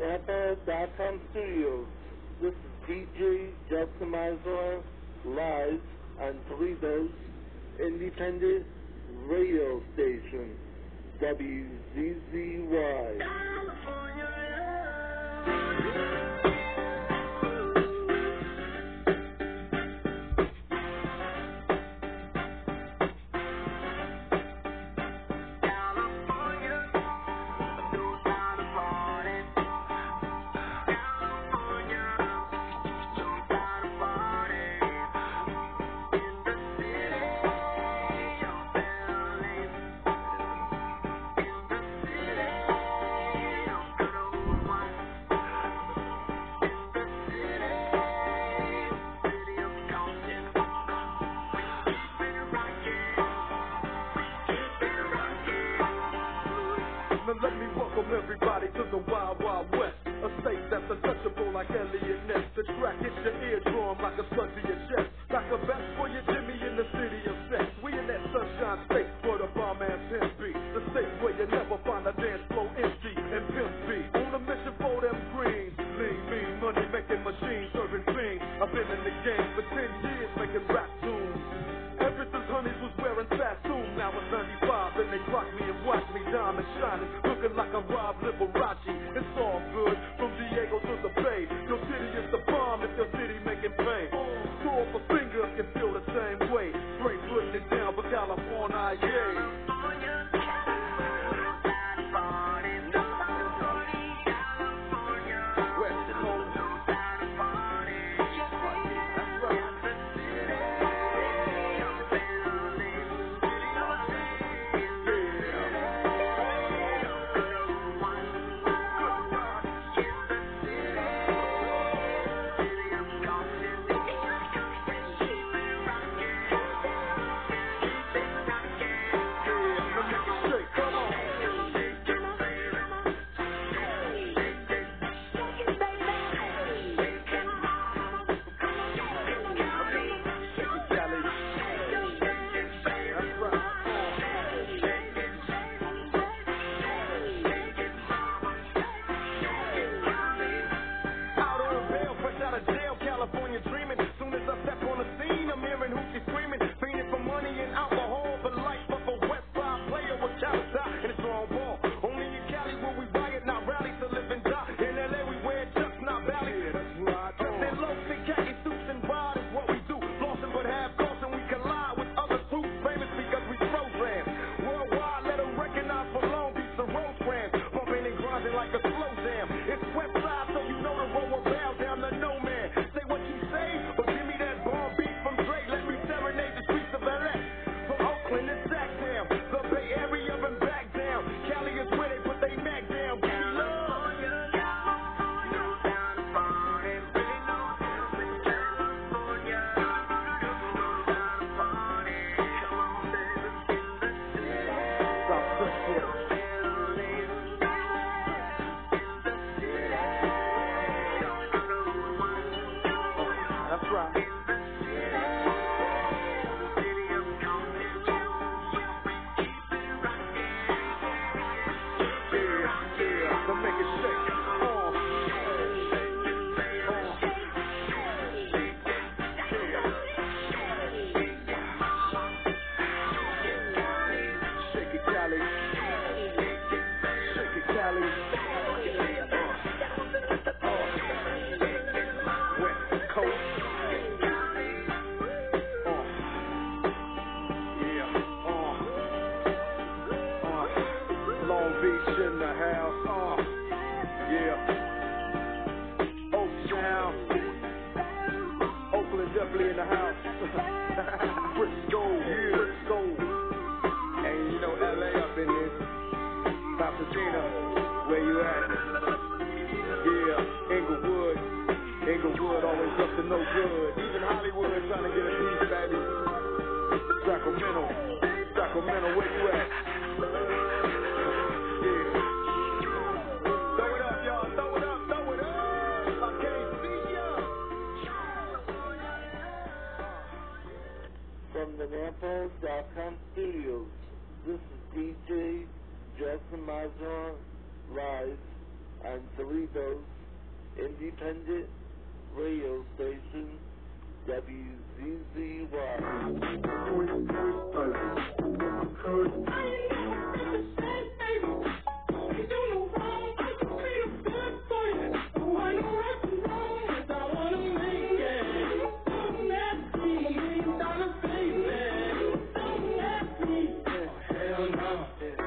Napa Southam Studios. This is DJ Justin Masserant live on Toledo's independent radio station, WZZY. let me welcome everybody to the Wild Wild West. A state that's untouchable like Eliot Ness. The track hits your eardrum like a slug to your chest. Like a best for your Jimmy in the city of sex. We in that sunshine state where the bomb ass pimp be. The state where you never find a dance floor empty and pimp be. On a mission for them greens. Lean, mean, money making machines, serving fiends. I've been in the game for 10 years making rap tunes. Ever since honeys was wearing Sassoon, now it's 95 and they clock me in white. Muhammad shining, looking like I robbed Liberace. It's all good, justice.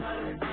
Thank you.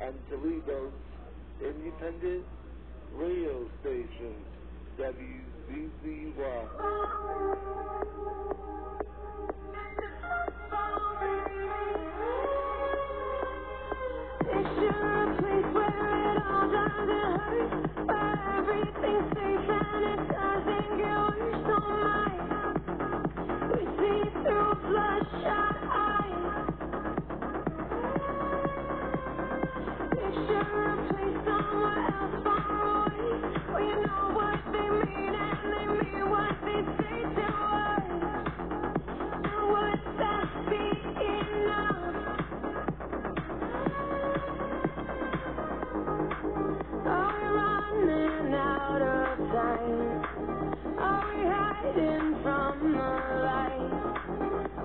and Toledo's independent radio station, WZZY. Picture a place where it all doesn't hurt, where. Are we hiding from the light?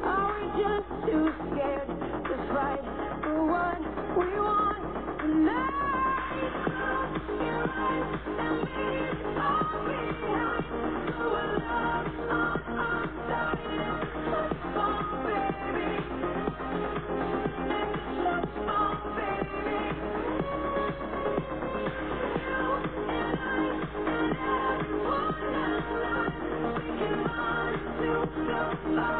Are we just too scared to fight for what we want tonight? Close your eyes and leave it all behind. On. Let's baby. Baby.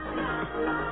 Yeah.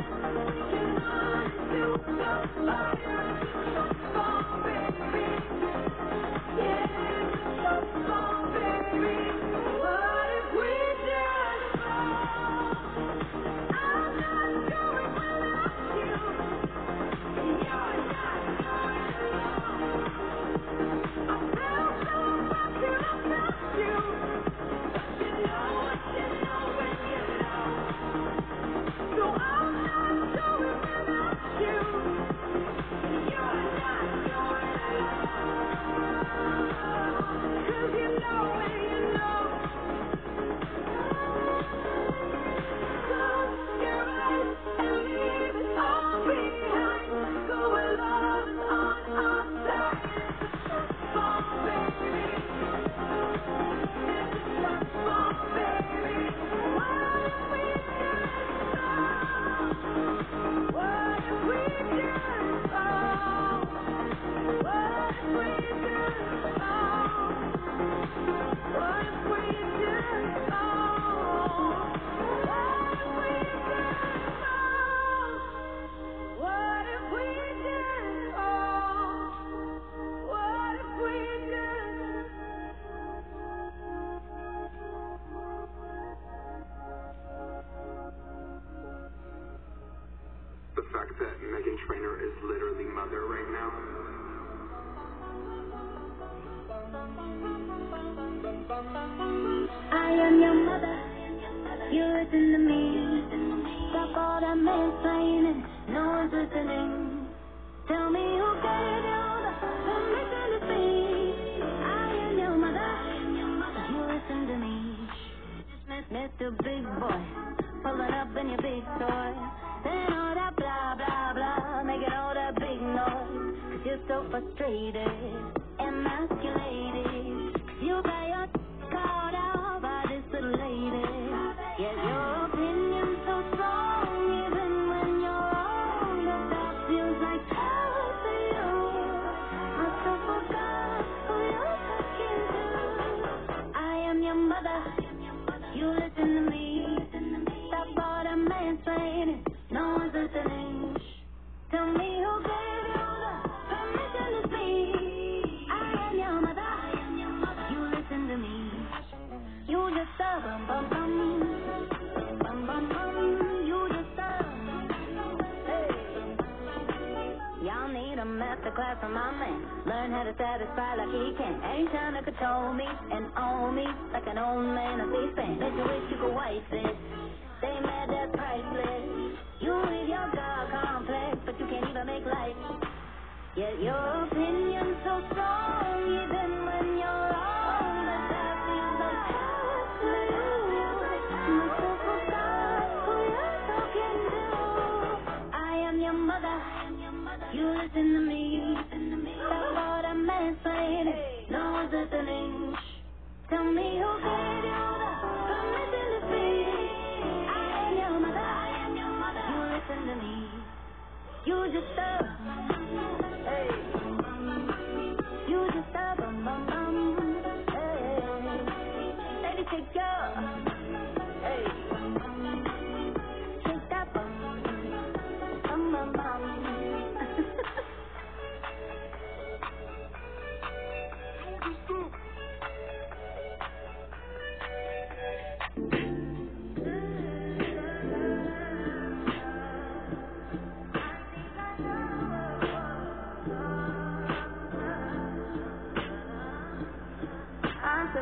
yo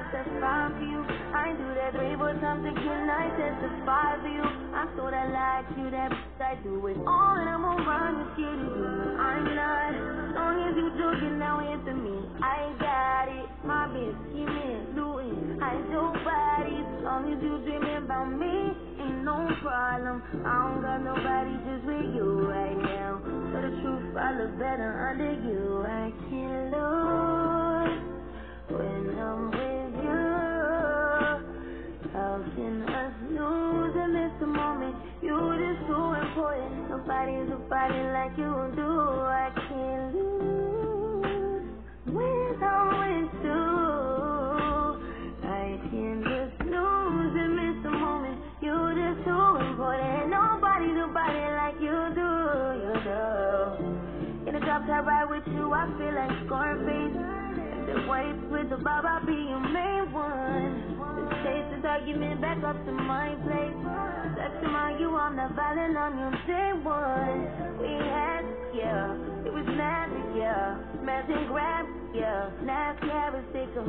for you. I do that three, but something can I just that's fine for you. I thought I liked like you, that I do it all, and I'm on to get it. I'm not. Long as you joking now into me, I got it. My bitch, scheming, looting. I do bodies. Long as you dreaming about me, ain't no problem. I don't got nobody just with you right now. But the truth, I look better under you. I can't lose. Food is so important. Nobody's a body like you do. I can't lose without with you. I can't just lose and miss the moment. You're just so important. Nobody's a body like you do. You do. In a drop top ride with you, I feel like Scarface. The wife with the bob, I'll be your main one. Chase this argument back up to my place. Sex around you, I'm not violent on your day one. We had, yeah, it was magic, yeah. Magic grab, yeah. Nasty habits take a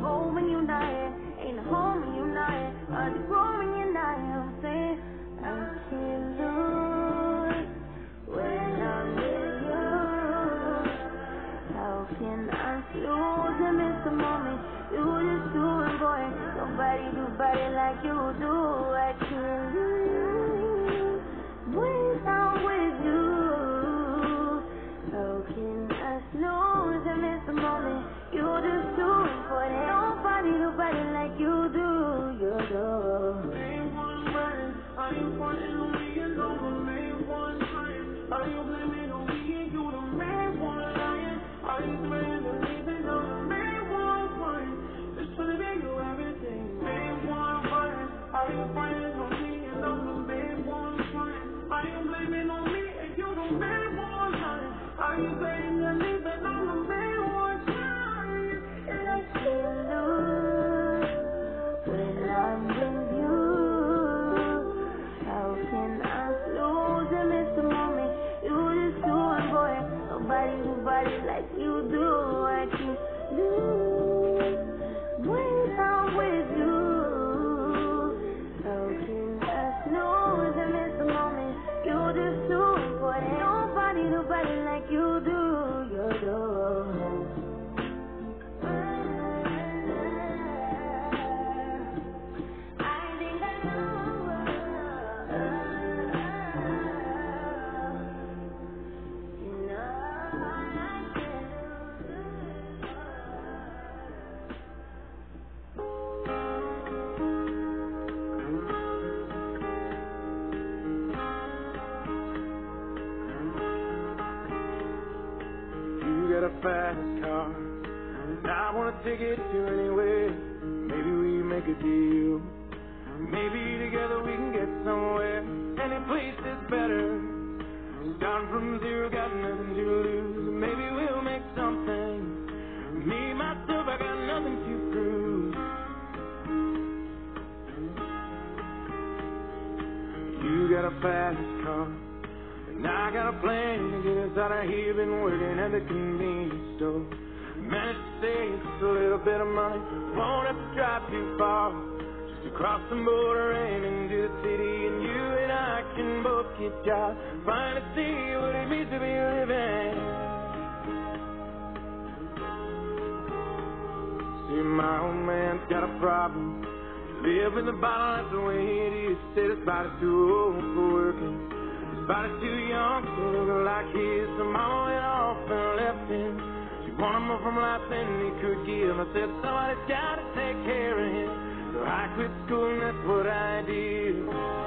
you're not here. Ain't a home when you're not here. Hard to grow when you're. I'm saying I can't lose Nobody like you do. I can't Starting from zero, got nothing to lose. Maybe we'll make something. Me myself, I got nothing to prove. You got a fast car. And I got a plan to get us out of here. Been working at the convenience store. Managed to save just a little bit of money. Won't have to drive too far. Just across the border and into the city. And you and I can both get jobs. Finally see what it means to be living. See, my old man's got a problem. Live in the bottle, that's the way it is. Said his body's too old for working. His body's too young to look like his. So mama went off and left him. She wanted more from life than he could give. I said somebody's gotta take care of him. So I quit school and that's what I did.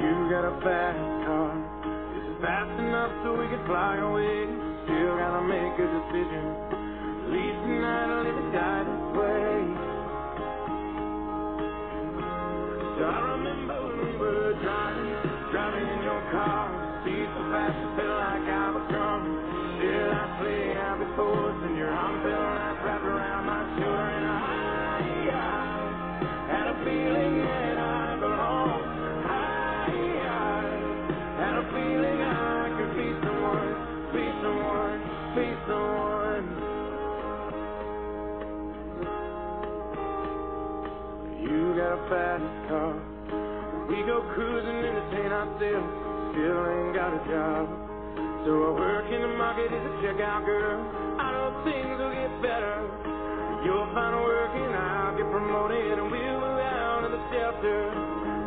You got a fast car. Is it fast enough so we can fly away? Still gotta make a decision. Least tonight I'll live and die this way. So I remember when we were driving, driving in your car. Speed so fast, it felt like cruising, entertain ourselves. Still ain't got a job. So I work in the market as a checkout girl. I know things will get better. You'll find work and I'll get promoted and we'll move out of the shelter.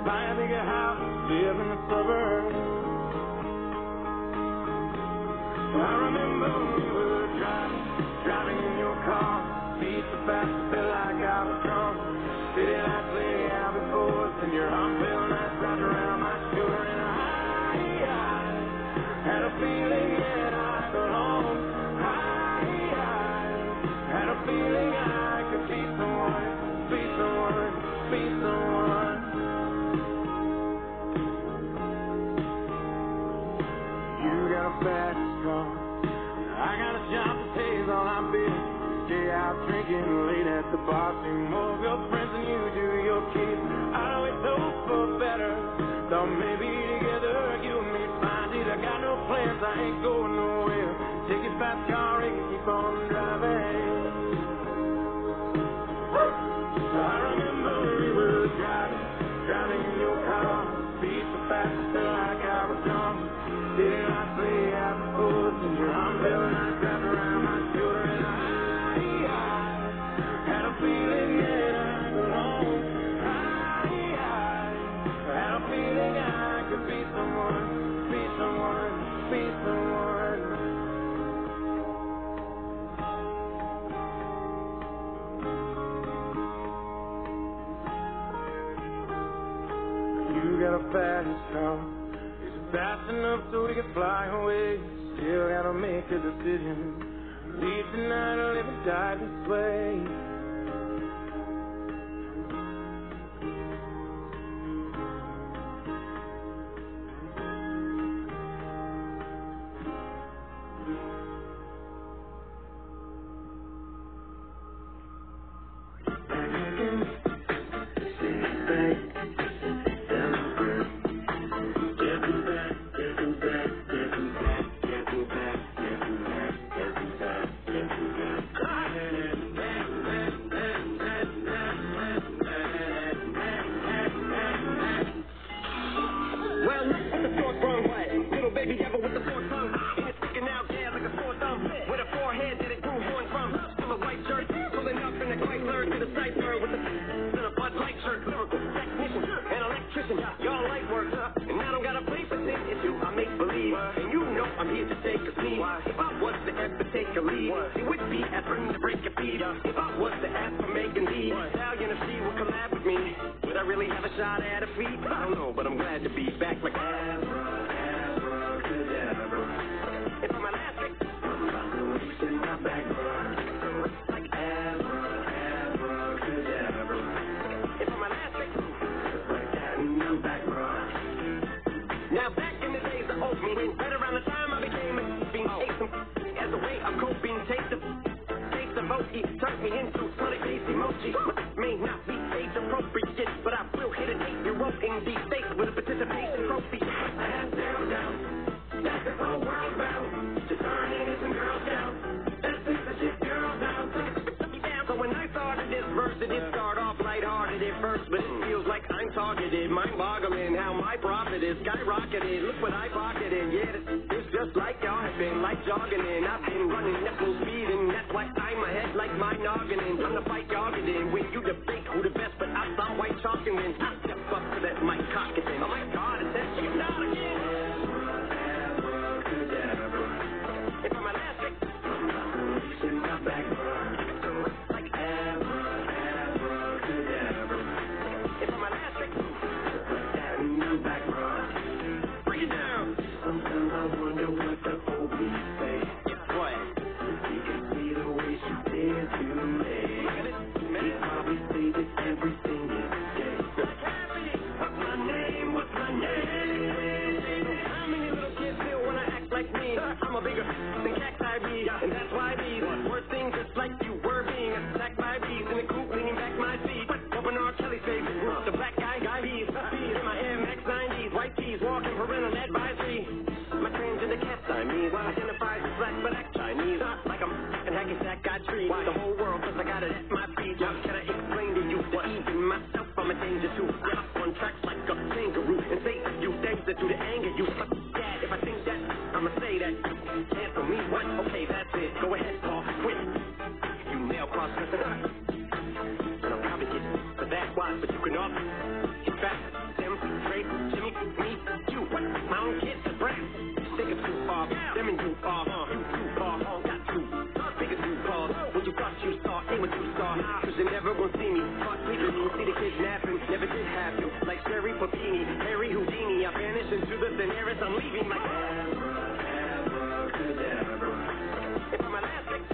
Buy a bigger house, live in the suburbs. I remember we were driving, driving in your car. Speed so fast, felt like I was had fast enough so we can fly away? Still gotta make a decision. Leave tonight or live and die this way. To take a seat. If I was to have to take a lead, it would be bring to break your feet. If I was to ask for Megan Thee, Stallion if she would collab with me. Would I really have a shot at a feat? I don't know, but I'm glad to be back like Abra, Abracadabra. If I'm elastic, I'm about to loosen my back, me into sonic based emoji. May not be age appropriate, but I will hit an eight year old in these states with a participation trophy. I have zero doubt that the whole world bound to turning into Girl Scouts. That's six the shit girls down. So when I started this verse, it did start off lighthearted at first, but it feels like I'm targeted, mind-boggling how my profit is skyrocketed. Look what I pocketed, yeah, it's just like y'all have been, like jogging and I've been running at full speed, and that's why I'm white chalking when I step up to that mic cocking. Oh my God, it's but act Chinese, like I'm and hacky sack got trees. The whole world cause I got it at my feet. What can I explain to you? That even myself I'm a danger to. Get up on tracks like a kangaroo and say you things that do to anger you. But dad, if I think that, I'ma say that. Answer me what? Okay, that's it. Go ahead, Paul, quit. You nail cross And I'll probably get for that why, but you can all I'm leaving elastic,